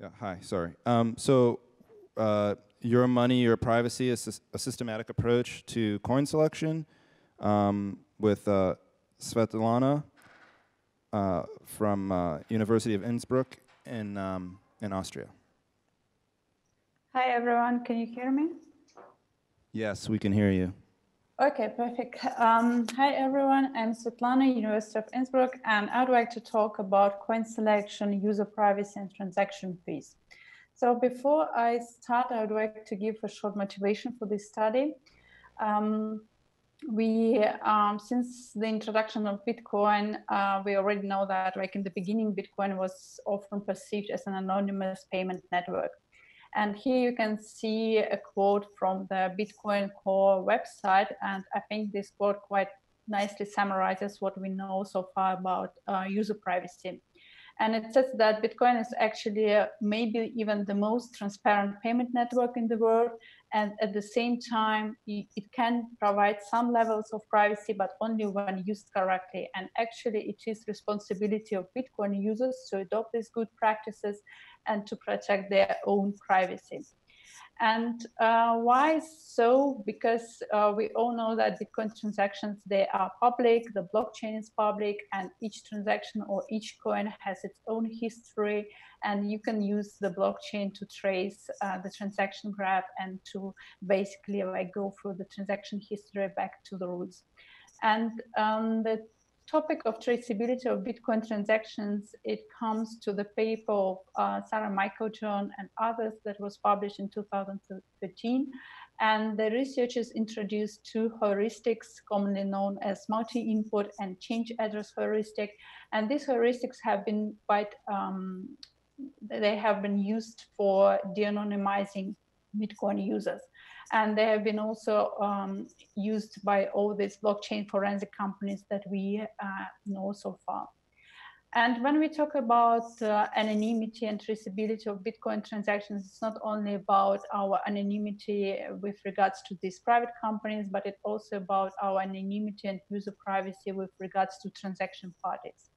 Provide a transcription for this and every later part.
Yeah, hi, sorry. Um, so uh, your money, your privacy is a systematic approach to coin selection um, with uh, Svetlana uh, from uh, University of Innsbruck in, um, in Austria. Hi, everyone. Can you hear me? Yes, we can hear you. Okay, perfect. Um, hi, everyone. I'm Svetlana, University of Innsbruck, and I'd like to talk about coin selection, user privacy, and transaction fees. So before I start, I would like to give a short motivation for this study. Um, we, um, since the introduction of Bitcoin, uh, we already know that like in the beginning, Bitcoin was often perceived as an anonymous payment network. And here you can see a quote from the Bitcoin Core website. And I think this quote quite nicely summarizes what we know so far about uh, user privacy. And it says that Bitcoin is actually uh, maybe even the most transparent payment network in the world. And at the same time, it can provide some levels of privacy, but only when used correctly. And actually, it is responsibility of Bitcoin users to adopt these good practices and to protect their own privacy. And uh, why so? Because uh, we all know that Bitcoin transactions, they are public, the blockchain is public, and each transaction or each coin has its own history. And you can use the blockchain to trace uh, the transaction graph and to basically like go through the transaction history back to the roots. And um, the topic of traceability of Bitcoin transactions, it comes to the paper of uh, Sarah Meiklejohn and others that was published in 2013. And the researchers introduced two heuristics commonly known as multi-input and change address heuristic. And these heuristics have been quite, um, they have been used for de-anonymizing Bitcoin users and they have been also um, used by all these blockchain forensic companies that we uh, know so far. And when we talk about uh, anonymity and traceability of Bitcoin transactions, it's not only about our anonymity with regards to these private companies, but it's also about our anonymity and user privacy with regards to transaction parties.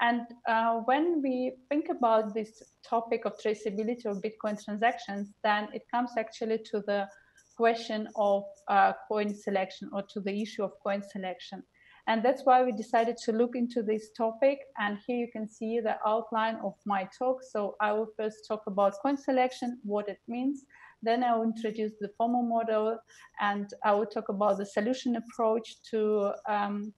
And uh, when we think about this topic of traceability of Bitcoin transactions, then it comes actually to the question of uh, coin selection or to the issue of coin selection. And that's why we decided to look into this topic. And here you can see the outline of my talk. So I will first talk about coin selection, what it means. Then I will introduce the formal model and I will talk about the solution approach to um,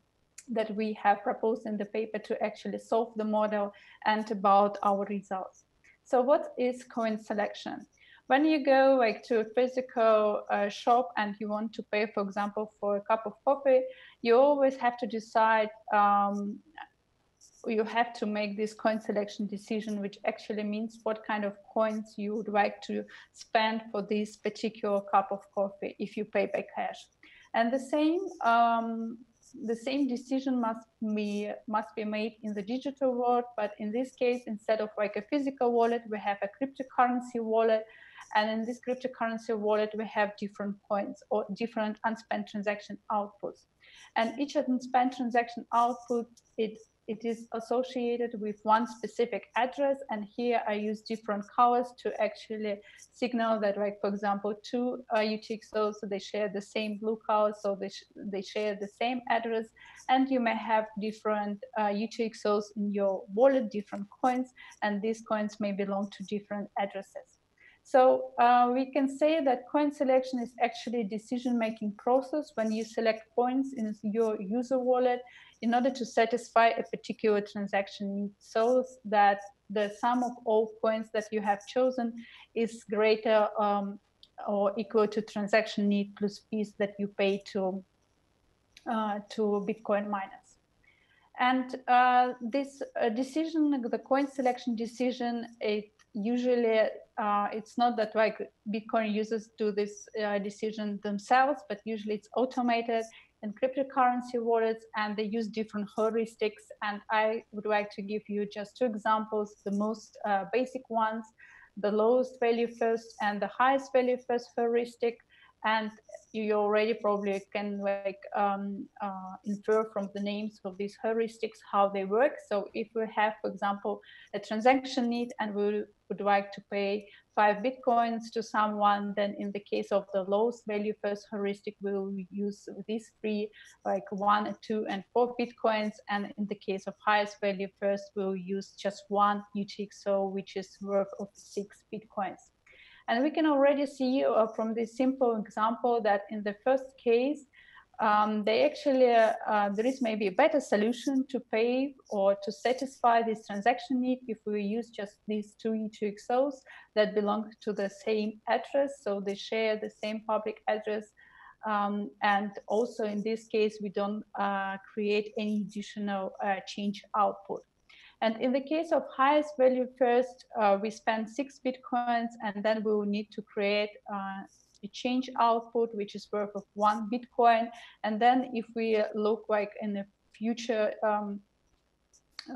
that we have proposed in the paper to actually solve the model and about our results. So what is coin selection? When you go like to a physical uh, shop and you want to pay, for example, for a cup of coffee, you always have to decide. Um, you have to make this coin selection decision, which actually means what kind of coins you would like to spend for this particular cup of coffee if you pay by cash. And the same um, the same decision must be must be made in the digital world but in this case instead of like a physical wallet we have a cryptocurrency wallet and in this cryptocurrency wallet, we have different points or different unspent transaction outputs. And each unspent transaction output, it, it is associated with one specific address. And here I use different colors to actually signal that, like, for example, two uh, UTXOs, so they share the same blue color, so they, sh they share the same address. And you may have different uh, UTXOs in your wallet, different coins, and these coins may belong to different addresses. So uh, we can say that coin selection is actually a decision-making process when you select coins in your user wallet in order to satisfy a particular transaction need so that the sum of all coins that you have chosen is greater um, or equal to transaction need plus fees that you pay to, uh, to Bitcoin miners. And uh, this uh, decision, the coin selection decision, it usually uh, it's not that like Bitcoin users do this uh, decision themselves, but usually it's automated in cryptocurrency wallets and they use different heuristics. And I would like to give you just two examples, the most uh, basic ones, the lowest value first and the highest value first heuristic. And you already probably can like um, uh, infer from the names of these heuristics how they work. So if we have, for example, a transaction need and we would like to pay five bitcoins to someone, then in the case of the lowest value first heuristic, we'll use these three, like one, two, and four bitcoins. And in the case of highest value first, we'll use just one UTXO, which is worth of six bitcoins. And we can already see uh, from this simple example that in the first case, um, they actually, uh, there is maybe a better solution to pay or to satisfy this transaction need if we use just these two UTXOs that belong to the same address. So they share the same public address. Um, and also in this case, we don't uh, create any additional uh, change output. And in the case of highest value first, uh, we spend six Bitcoins and then we will need to create uh, a change output, which is worth of one Bitcoin. And then if we look like in the future um,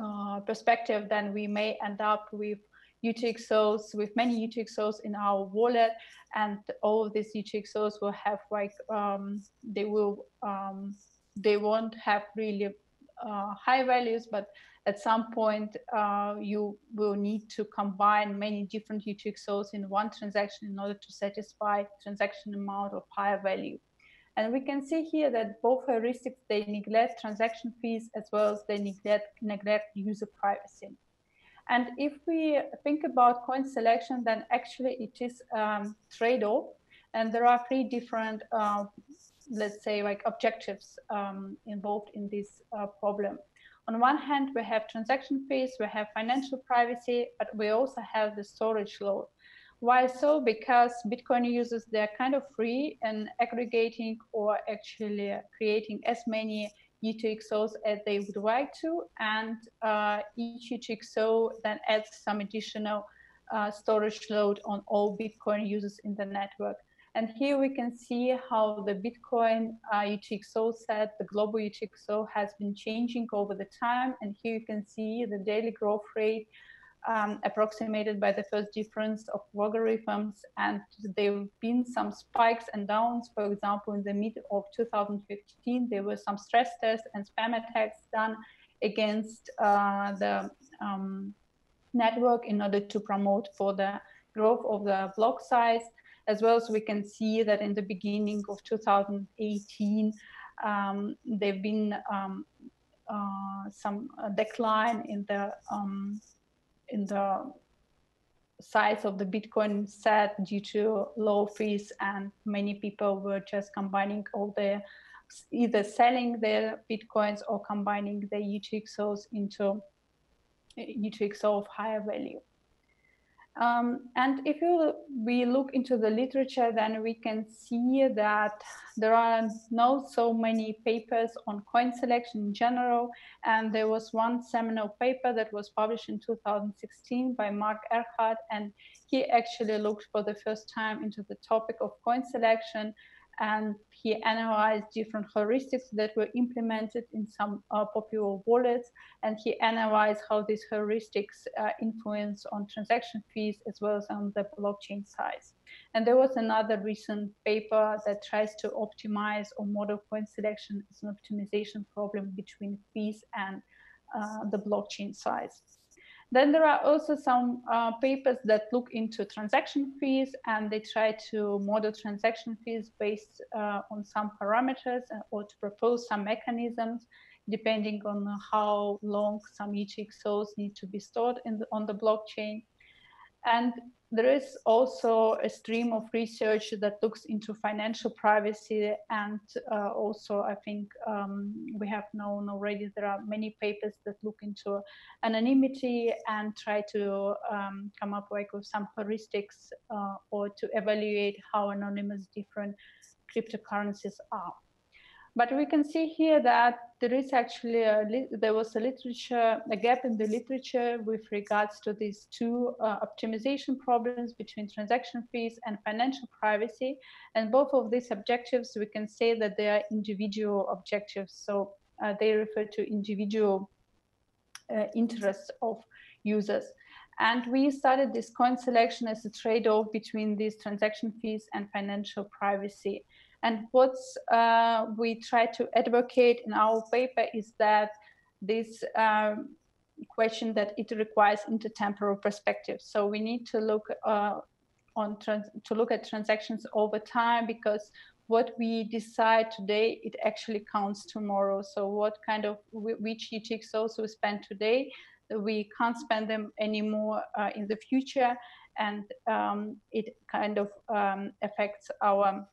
uh, perspective, then we may end up with UTXOs, with many UTXOs in our wallet. And all of these UTXOs will have like, um, they will, um, they won't have really uh, high values, but at some point uh, you will need to combine many different UTXOs in one transaction in order to satisfy transaction amount of higher value. And we can see here that both heuristics, they neglect transaction fees as well as they neglect, neglect user privacy. And if we think about coin selection, then actually it is um, trade-off. And there are three different, uh, let's say, like objectives um, involved in this uh, problem on one hand, we have transaction fees, we have financial privacy, but we also have the storage load. Why so? Because Bitcoin users, they're kind of free in aggregating or actually creating as many UTXOs as they would like to. And uh, each UTXO then adds some additional uh, storage load on all Bitcoin users in the network. And here we can see how the Bitcoin uh, UTXO set, the global UTXO has been changing over the time. And here you can see the daily growth rate um, approximated by the first difference of logarithms. And there have been some spikes and downs. For example, in the mid of 2015, there were some stress tests and spam attacks done against uh, the um, network in order to promote for the growth of the block size as well as we can see that in the beginning of 2018, um, there've been um, uh, some decline in the um, in the size of the Bitcoin set due to low fees, and many people were just combining all the either selling their Bitcoins or combining their UTXOs into UTXO of higher value. Um, and if you, we look into the literature, then we can see that there are not so many papers on coin selection in general. And there was one seminal paper that was published in 2016 by Mark Erhardt, and he actually looked for the first time into the topic of coin selection and he analyzed different heuristics that were implemented in some uh, popular wallets, and he analyzed how these heuristics uh, influence on transaction fees as well as on the blockchain size. And there was another recent paper that tries to optimize or model coin selection as an optimization problem between fees and uh, the blockchain size. Then there are also some uh, papers that look into transaction fees and they try to model transaction fees based uh, on some parameters or to propose some mechanisms depending on how long some UTXOs need to be stored the, on the blockchain. And there is also a stream of research that looks into financial privacy and uh, also I think um, we have known already there are many papers that look into anonymity and try to um, come up like with some heuristics uh, or to evaluate how anonymous different cryptocurrencies are. But we can see here that there is actually a, there was a literature, a gap in the literature with regards to these two uh, optimization problems between transaction fees and financial privacy. And both of these objectives, we can say that they are individual objectives. So uh, they refer to individual uh, interests of users. And we started this coin selection as a trade-off between these transaction fees and financial privacy. And what uh, we try to advocate in our paper is that this um, question that it requires intertemporal perspective. So we need to look uh, on to look at transactions over time because what we decide today it actually counts tomorrow. So what kind of which UTXOs we spend today, we can't spend them anymore uh, in the future, and um, it kind of um, affects our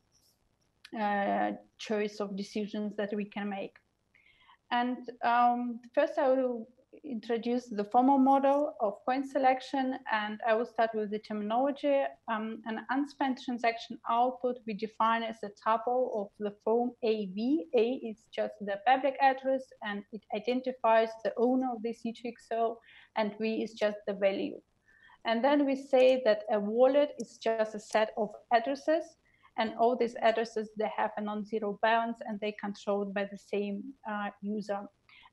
uh, choice of decisions that we can make. And um, first, I will introduce the formal model of coin selection, and I will start with the terminology. Um, an unspent transaction output we define as a tuple of the form AV. A is just the public address, and it identifies the owner of this UTXO, and V is just the value. And then we say that a wallet is just a set of addresses, and all these addresses, they have a non-zero balance, and they controlled by the same uh, user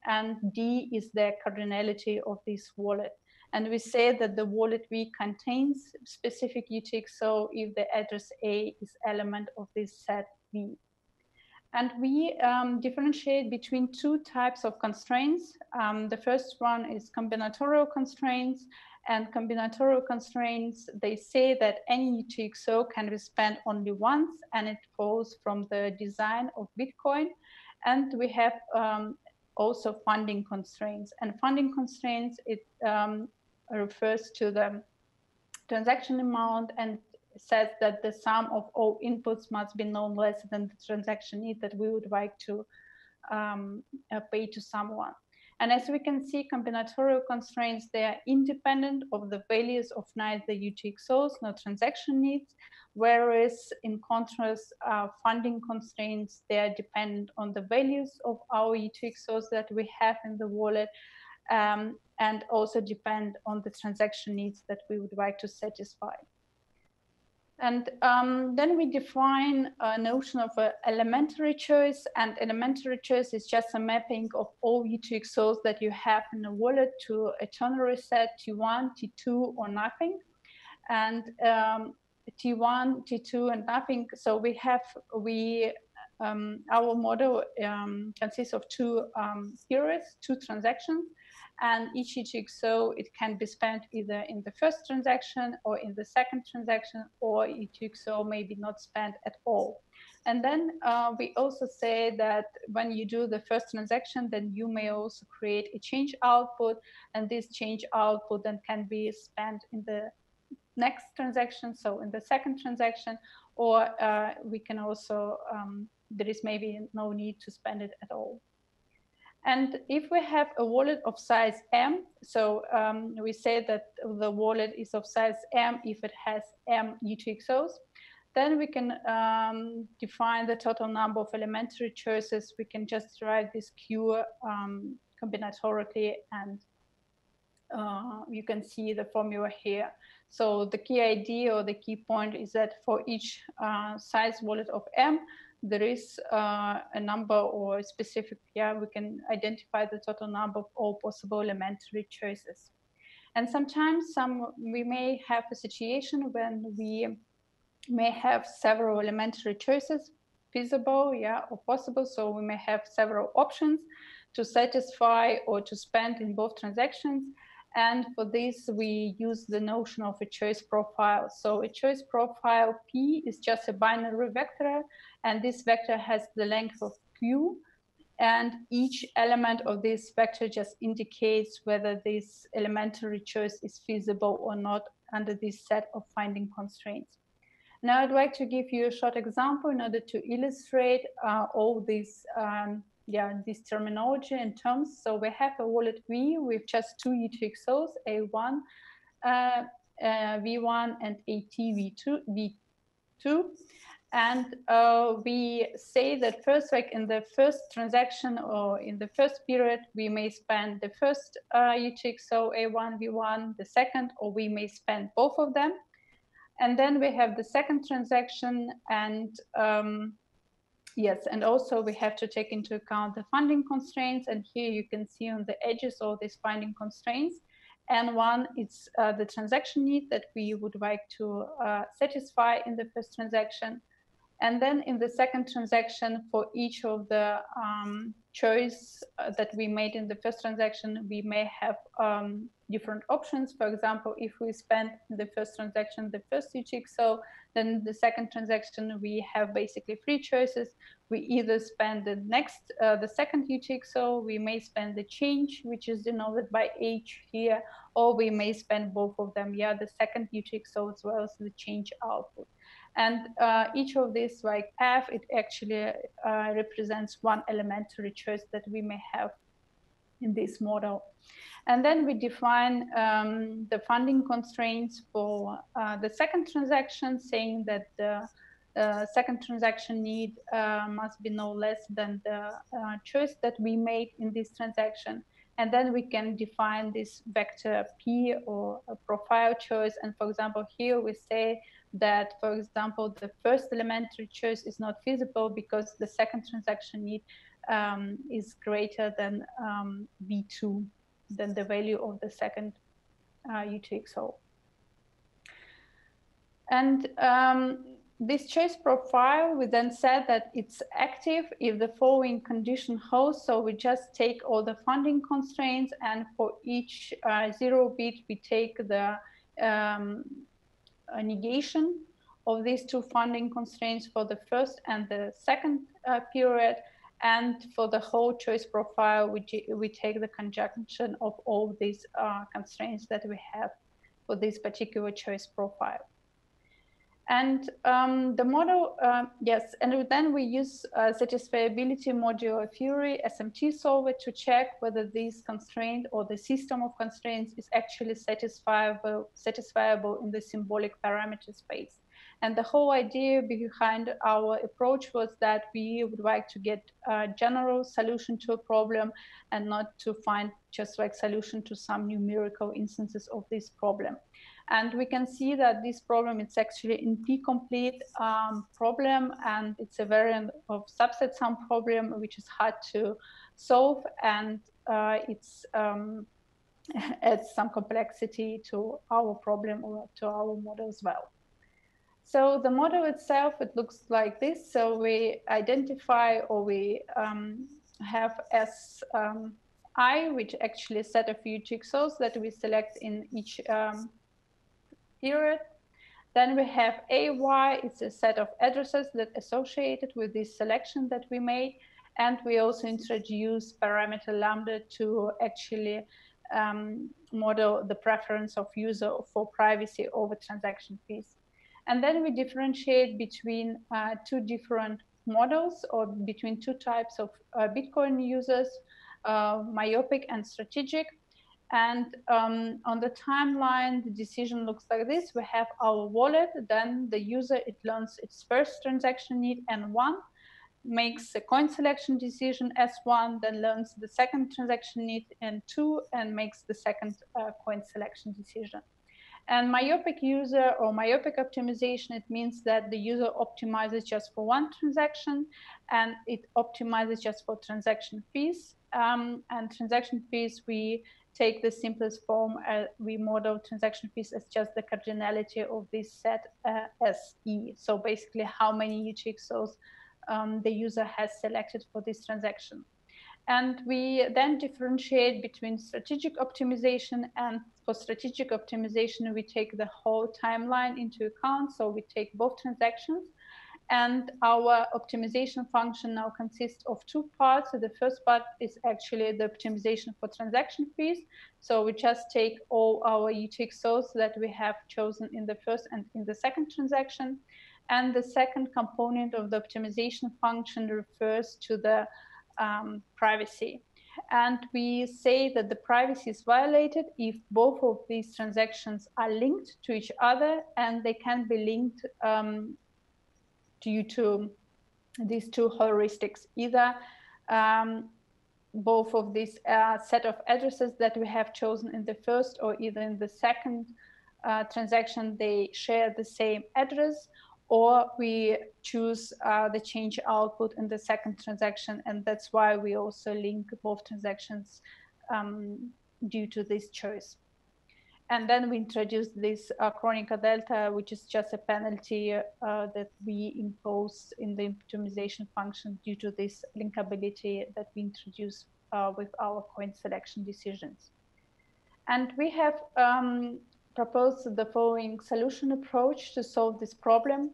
and D is the cardinality of this wallet. And we say that the wallet V contains specific UTXO if the address A is element of this set V. And we um, differentiate between two types of constraints. Um, the first one is combinatorial constraints. And combinatorial constraints, they say that any UTXO can be spent only once, and it falls from the design of Bitcoin. And we have um, also funding constraints. And funding constraints, it um, refers to the transaction amount and says that the sum of all inputs must be no less than the transaction need that we would like to um, uh, pay to someone. And as we can see, combinatorial constraints, they are independent of the values of neither UTXOs nor transaction needs, whereas in contrast, uh, funding constraints, they are dependent on the values of our UTXOs that we have in the wallet, um, and also depend on the transaction needs that we would like to satisfy. And um, then we define a notion of an elementary choice and elementary choice is just a mapping of all UTXOs that you have in a wallet to a ternary set T1, T2 or nothing. And um, T1, T2 and nothing. So we have, we, um, our model um, consists of two um, two transactions and each UTXO, it can be spent either in the first transaction or in the second transaction, or UTXO may be not spent at all. And then uh, we also say that when you do the first transaction, then you may also create a change output, and this change output then can be spent in the next transaction, so in the second transaction, or uh, we can also, um, there is maybe no need to spend it at all. And if we have a wallet of size M, so um, we say that the wallet is of size M if it has M UTXOs, then we can um, define the total number of elementary choices. We can just write this Q um, combinatorically and uh, you can see the formula here. So the key idea or the key point is that for each uh, size wallet of M, there is uh, a number or a specific, yeah, we can identify the total number of all possible elementary choices. And sometimes some we may have a situation when we may have several elementary choices feasible, yeah, or possible. So we may have several options to satisfy or to spend in both transactions. And for this, we use the notion of a choice profile. So a choice profile P is just a binary vector, and this vector has the length of Q. And each element of this vector just indicates whether this elementary choice is feasible or not under this set of funding constraints. Now I'd like to give you a short example in order to illustrate uh, all these um, yeah, this terminology and terms. So we have a wallet V with just two UTXOs, A1, uh, uh, V1 and AT V2, V2. And uh, we say that first, like in the first transaction or in the first period, we may spend the first uh, UTXO A1, V1, the second, or we may spend both of them. And then we have the second transaction and um, Yes, and also we have to take into account the funding constraints. And here you can see on the edges all these funding constraints. And one is uh, the transaction need that we would like to uh, satisfy in the first transaction. And then in the second transaction, for each of the um, choice uh, that we made in the first transaction, we may have um, different options. For example, if we spend the first transaction the first UTXO, then the second transaction we have basically three choices. We either spend the next, uh, the second UTXO, we may spend the change, which is denoted by H here, or we may spend both of them, yeah, the second UTXO as well as the change output. And uh, each of these like path, it actually uh, represents one elementary choice that we may have in this model. And then we define um, the funding constraints for uh, the second transaction, saying that the uh, second transaction need uh, must be no less than the uh, choice that we made in this transaction. And then we can define this vector P or a profile choice. And for example, here we say that, for example, the first elementary choice is not feasible because the second transaction need um, is greater than um, V2, than the value of the second uh, UTXO. And um, this choice profile, we then said that it's active if the following condition holds. So we just take all the funding constraints and for each uh, zero bit, we take the um, negation of these two funding constraints for the first and the second uh, period. And for the whole choice profile, we, we take the conjunction of all these uh, constraints that we have for this particular choice profile. And um, the model, uh, yes, and then we use uh, satisfiability modulo theory, SMT solver, to check whether this constraint or the system of constraints is actually satisfiable, satisfiable in the symbolic parameter space. And the whole idea behind our approach was that we would like to get a general solution to a problem and not to find just like solution to some numerical instances of this problem. And we can see that this problem is actually NP-complete um, problem, and it's a variant of subset sum problem, which is hard to solve, and uh, it's um, adds some complexity to our problem or to our model as well. So the model itself, it looks like this. So we identify or we um, have S um, I, which actually set a few jigsaws that we select in each um, period. Then we have AY, it's a set of addresses that associated with this selection that we made. And we also introduce parameter lambda to actually um, model the preference of user for privacy over transaction fees. And then we differentiate between uh, two different models or between two types of uh, Bitcoin users, uh, myopic and strategic. And um, on the timeline, the decision looks like this. We have our wallet, then the user, it learns its first transaction need N1, makes a coin selection decision S1, then learns the second transaction need N2, and makes the second uh, coin selection decision. And myopic user or myopic optimization, it means that the user optimizes just for one transaction and it optimizes just for transaction fees. Um, and transaction fees, we take the simplest form, uh, we model transaction fees as just the cardinality of this set uh, as E. So basically how many UTXOs um, the user has selected for this transaction. And we then differentiate between strategic optimization and for strategic optimization, we take the whole timeline into account. So we take both transactions and our optimization function now consists of two parts. So the first part is actually the optimization for transaction fees. So we just take all our UTXOs that we have chosen in the first and in the second transaction. And the second component of the optimization function refers to the um, privacy. And we say that the privacy is violated if both of these transactions are linked to each other and they can be linked um, due to these two heuristics, either um, both of these uh, set of addresses that we have chosen in the first or either in the second uh, transaction, they share the same address, or we choose uh, the change output in the second transaction. And that's why we also link both transactions um, due to this choice. And then we introduced this uh, delta, which is just a penalty uh, that we impose in the optimization function due to this linkability that we introduce uh, with our coin selection decisions. And we have um, proposed the following solution approach to solve this problem.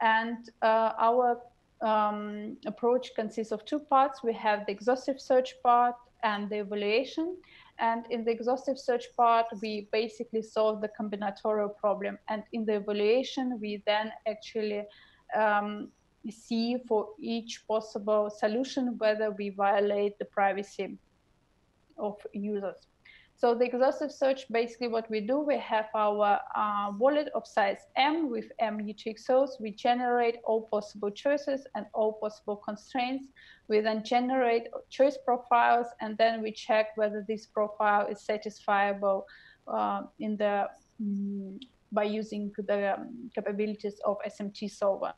And uh, our um, approach consists of two parts. We have the exhaustive search part and the evaluation. And in the exhaustive search part, we basically solve the combinatorial problem. And in the evaluation, we then actually um, see for each possible solution whether we violate the privacy of users. So the exhaustive search, basically what we do, we have our uh, wallet of size M with M UTXOs. We generate all possible choices and all possible constraints. We then generate choice profiles, and then we check whether this profile is satisfiable uh, in the um, by using the um, capabilities of SMT solver.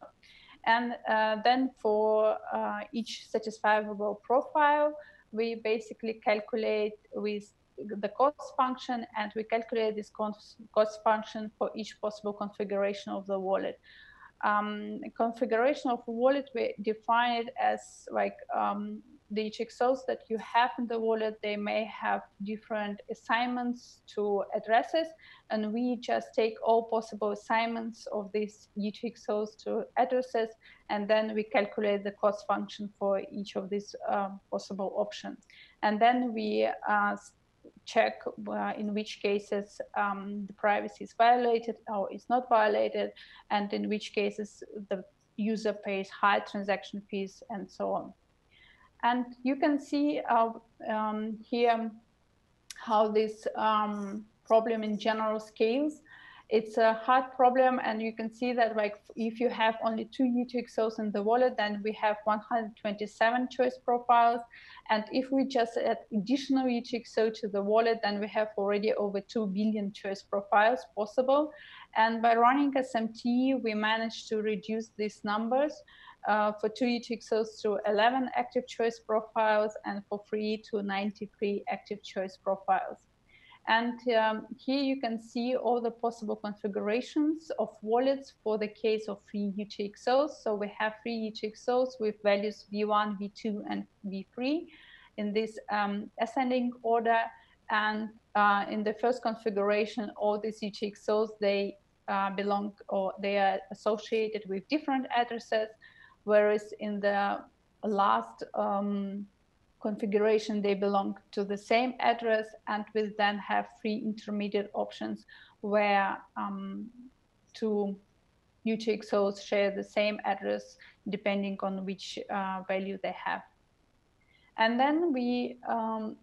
And uh, then for uh, each satisfiable profile, we basically calculate with the cost function and we calculate this cost function for each possible configuration of the wallet. Um, configuration of a wallet, we define it as like um, the UTXOs that you have in the wallet, they may have different assignments to addresses, and we just take all possible assignments of these UTXOs to addresses, and then we calculate the cost function for each of these um, possible options. And then we uh, check in which cases um, the privacy is violated or is not violated, and in which cases the user pays high transaction fees and so on. And you can see uh, um, here how this um, problem in general scales it's a hard problem and you can see that like if you have only two UTXOs in the wallet then we have 127 choice profiles and if we just add additional UTXO to the wallet then we have already over 2 billion choice profiles possible and by running SMT we managed to reduce these numbers uh, for two UTXOs to 11 active choice profiles and for three to 93 active choice profiles. And um, here you can see all the possible configurations of wallets for the case of free UTXOs. So we have free UTXOs with values V1, V2, and V3 in this um, ascending order. And uh, in the first configuration, all these UTXOs, they uh, belong or they are associated with different addresses, whereas in the last um, configuration, they belong to the same address and will then have three intermediate options where um, two UTXOs share the same address depending on which uh, value they have. And then we um,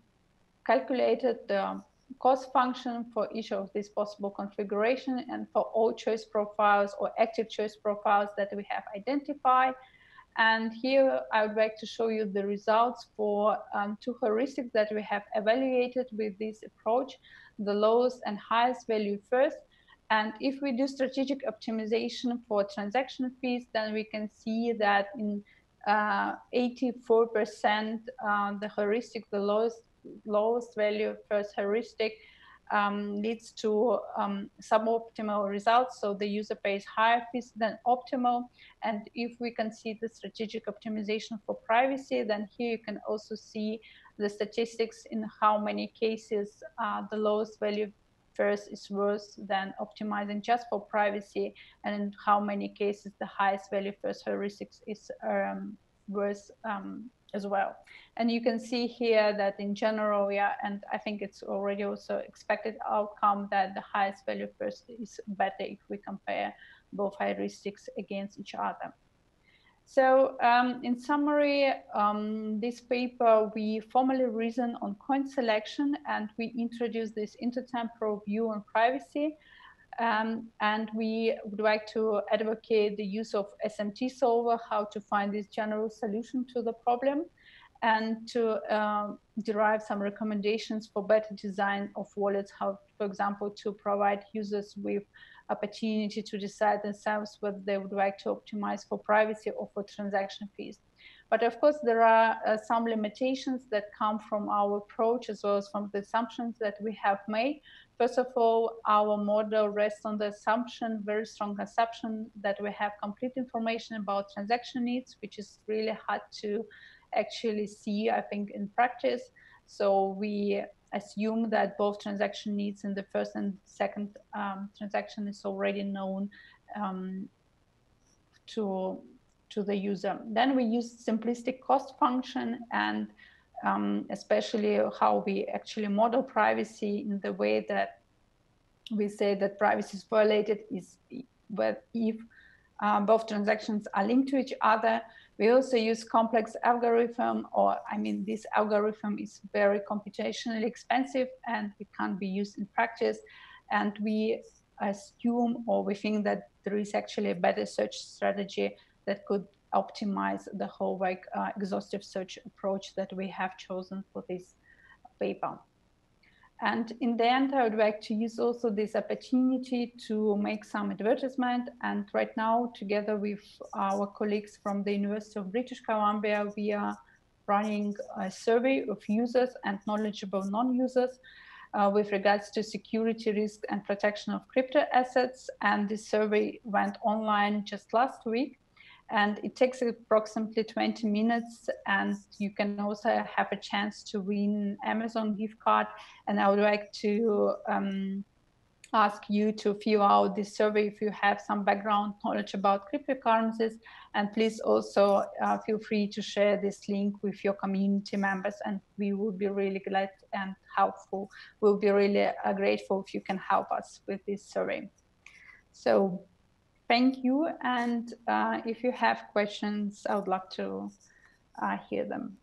calculated the cost function for each of these possible configuration and for all choice profiles or active choice profiles that we have identified. And here I would like to show you the results for um, two heuristics that we have evaluated with this approach, the lowest and highest value first. And if we do strategic optimization for transaction fees, then we can see that in 84% uh, uh, the heuristic, the lowest, lowest value first heuristic um, leads to um, suboptimal results. So the user pays higher fees than optimal. And if we can see the strategic optimization for privacy, then here you can also see the statistics in how many cases uh, the lowest value first is worse than optimizing just for privacy, and in how many cases the highest value first heuristics is um, worse um, as well. And you can see here that in general, yeah, and I think it's already also expected outcome that the highest value first is better if we compare both heuristics against each other. So um, in summary, um, this paper, we formally reason on coin selection and we introduce this intertemporal view on privacy. Um, and we would like to advocate the use of SMT solver, how to find this general solution to the problem and to uh, derive some recommendations for better design of wallets, how, for example, to provide users with opportunity to decide themselves whether they would like to optimize for privacy or for transaction fees. But of course, there are uh, some limitations that come from our approach as well as from the assumptions that we have made. First of all, our model rests on the assumption, very strong assumption that we have complete information about transaction needs, which is really hard to actually see, I think, in practice. So we assume that both transaction needs in the first and second um, transaction is already known um, to to the user. Then we use simplistic cost function and um, especially how we actually model privacy in the way that we say that privacy is violated is but if um, both transactions are linked to each other. We also use complex algorithm, or I mean, this algorithm is very computationally expensive and it can't be used in practice. And we assume, or we think that there is actually a better search strategy that could optimize the whole like uh, exhaustive search approach that we have chosen for this paper. And in the end, I would like to use also this opportunity to make some advertisement. And right now, together with our colleagues from the University of British Columbia, we are running a survey of users and knowledgeable non-users uh, with regards to security risk and protection of crypto assets. And this survey went online just last week and it takes approximately 20 minutes and you can also have a chance to win amazon gift card. And i would like to um, ask you to fill out this survey if you have some background knowledge about cryptocurrencies. And please also uh, feel free to share this link with your community members and we would be really glad and helpful. We'll be really uh, grateful if you can help us with this survey. So thank you. And uh, if you have questions, I would love to uh, hear them.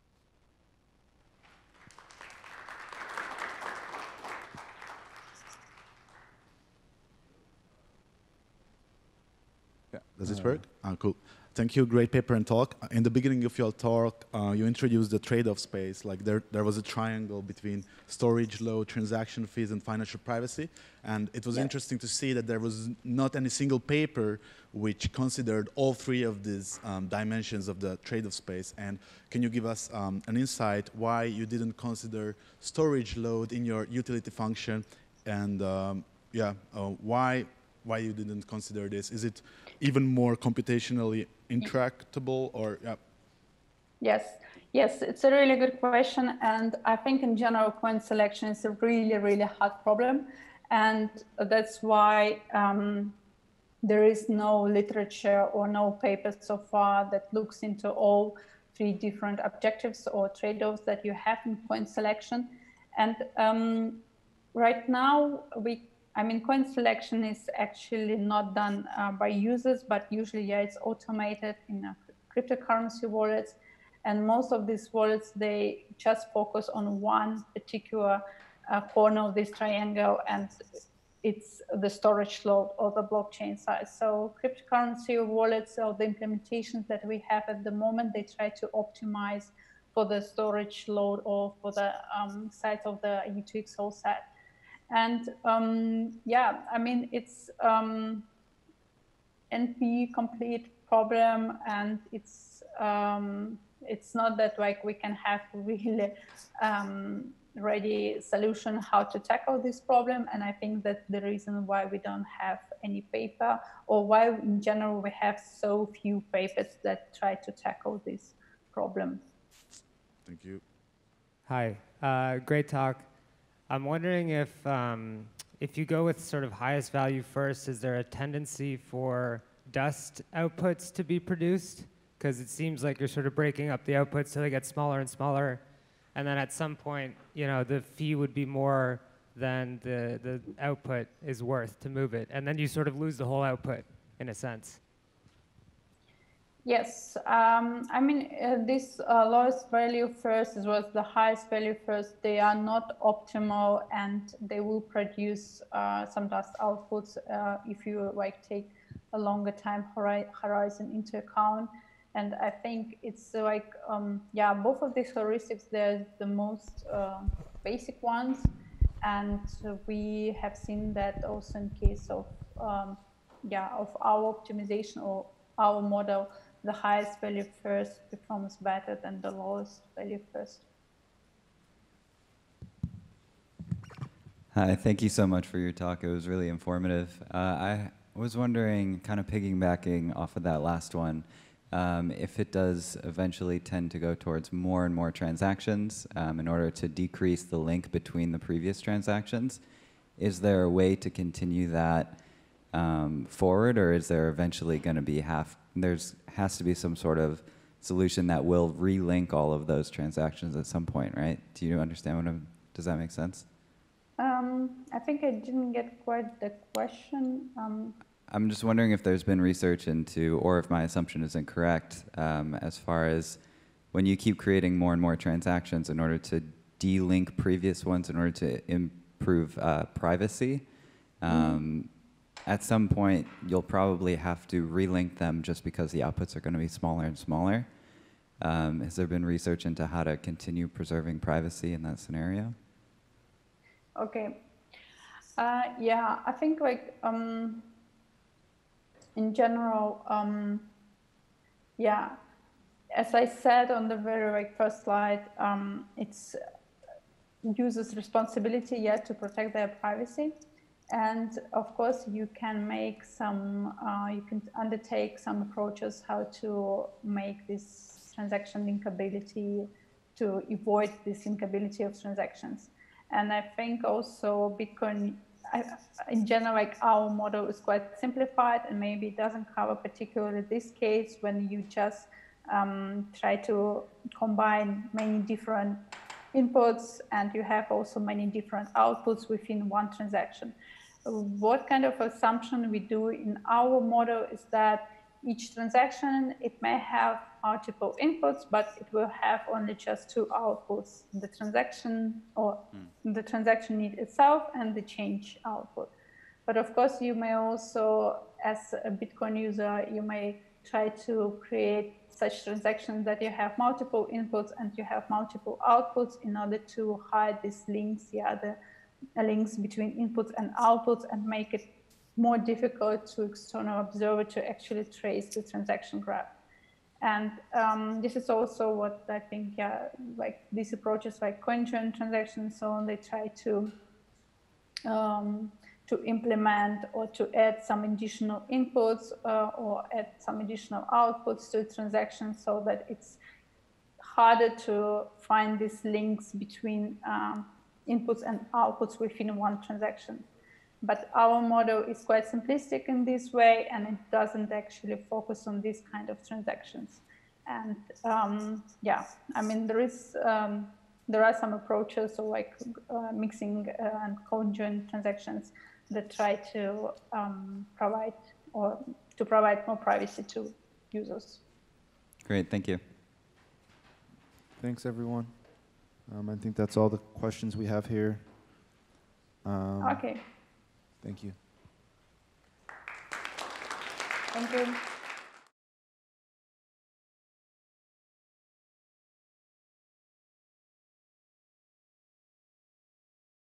Yeah, does this work? Ah, cool. Thank you. Great paper and talk. In the beginning of your talk, uh, you introduced the trade-off space. Like there, there was a triangle between storage load, transaction fees, and financial privacy. And it was interesting to see that there was not any single paper which considered all three of these um, dimensions of the trade-off space. And can you give us um, an insight why you didn't consider storage load in your utility function? And um, yeah, uh, why why you didn't consider this? Is it even more computationally intractable or yeah? Yes, yes, it's a really good question. And I think in general, coin selection is a really, really hard problem. And that's why um, there is no literature or no paper so far that looks into all three different objectives or trade-offs that you have in coin selection. And um, right now we I mean, coin selection is actually not done uh, by users, but usually, yeah, it's automated in cryptocurrency wallets. And most of these wallets, they just focus on one particular uh, corner of this triangle, and it's the storage load or the blockchain size. So cryptocurrency wallets or the implementations that we have at the moment, they try to optimize for the storage load or for the um, size of the UTXO set. And um, yeah, I mean, it's um, NP complete problem and it's um, it's not that like we can have really um, ready solution how to tackle this problem. And I think that the reason why we don't have any paper or why in general we have so few papers that try to tackle this problem. Thank you. Hi, uh, great talk. I'm wondering if, um, if you go with sort of highest value first, is there a tendency for dust outputs to be produced? Because it seems like you're sort of breaking up the outputs so they get smaller and smaller. And then at some point, you know, the fee would be more than the, the output is worth to move it. And then you sort of lose the whole output, in a sense. Yes, um, I mean, uh, this uh, lowest value first as well as the highest value first, they are not optimal and they will produce uh, some dust outputs uh, if you like take a longer time horizon into account. And I think it's like, um, yeah, both of these heuristics, they're the most uh, basic ones. And we have seen that also in case of, um, yeah, of our optimization or our model the highest value first performs better than the lowest value first. Hi, thank you so much for your talk. It was really informative. Uh, I was wondering, kind of piggybacking off of that last one, um, if it does eventually tend to go towards more and more transactions um, in order to decrease the link between the previous transactions, is there a way to continue that um, forward, or is there eventually going to be half? There's has to be some sort of solution that will relink all of those transactions at some point, right? Do you understand what I'm? Does that make sense? Um, I think I didn't get quite the question. Um, I'm just wondering if there's been research into, or if my assumption is incorrect, um, as far as when you keep creating more and more transactions in order to de-link previous ones in order to improve uh, privacy, um, at some point you'll probably have to relink them just because the outputs are going to be smaller and smaller. Um, has there been research into how to continue preserving privacy in that scenario? Okay. Uh, yeah, I think like um, in general, um, yeah, as I said on the very like first slide, um, it's users' responsibility yet to protect their privacy. And of course, you can make some, uh, you can undertake some approaches how to make this transaction linkability to avoid this linkability of transactions. And I think also Bitcoin, I, in general, like our model is quite simplified and maybe it doesn't cover particularly this case when you just um, try to combine many different inputs and you have also many different outputs within one transaction. What kind of assumption we do in our model is that each transaction, it may have multiple inputs, but it will have only just two outputs, the transaction or hmm. the transaction need itself and the change output. But of course, you may also, as a Bitcoin user, you may try to create such transactions that you have multiple inputs and you have multiple outputs in order to hide these links, yeah, the links between inputs and outputs and make it more difficult to external observer to actually trace the transaction graph. And um, this is also what I think, yeah, like these approaches like CoinJoin transactions, so on, they try to um, to implement or to add some additional inputs uh, or add some additional outputs to transactions so that it's harder to find these links between um, inputs and outputs within one transaction. But our model is quite simplistic in this way, and it doesn't actually focus on these kind of transactions. And um, yeah, I mean, there is um, there are some approaches, so like uh, mixing uh, and CoinJoin transactions that try to um, provide or to provide more privacy to users. Great, thank you. Thanks, everyone. Um, I think that's all the questions we have here. Um, Okay, Thank you. thank you.